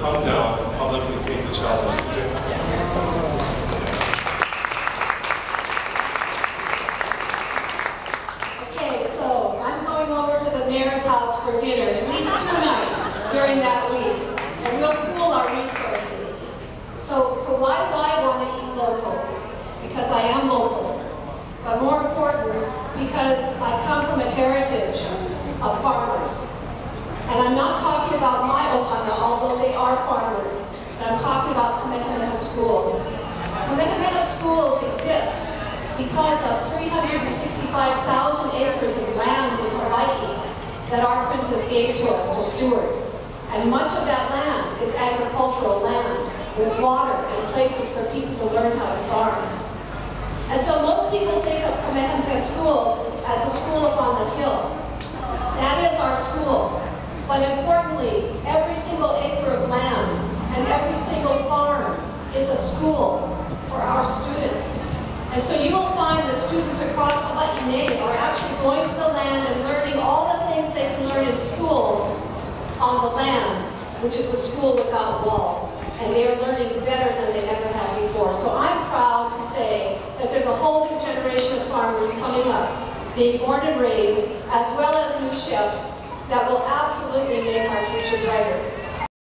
come down publicly take the challenge. Okay, so I'm going over to the mayor's house for dinner, at least two nights during that week, and we'll pool our resources. So, so why do I want to eat local? Because I am local. But more important, because I come from a heritage of farmers. And I'm not talking about my Ohana, although they are farmers. But I'm talking about Kamehameha schools. Kamehameha schools exist because of 365,000 acres of land in Hawaii that our princess gave to us to steward. And much of that land is agricultural land with water and places for people to learn how to farm. And so most people think of Kamehameha schools as the school up on the hill. That is our school. But importantly, every single acre of land and every single farm is a school for our students. And so you will find that students across Hawaii Native are actually going to the land and learning all the things they can learn in school on the land, which is a school without walls. And they are learning better than they ever have before. So I'm proud to say that there's a whole new generation of farmers coming up, being born and raised, as well as new chefs, that will absolutely make our future brighter.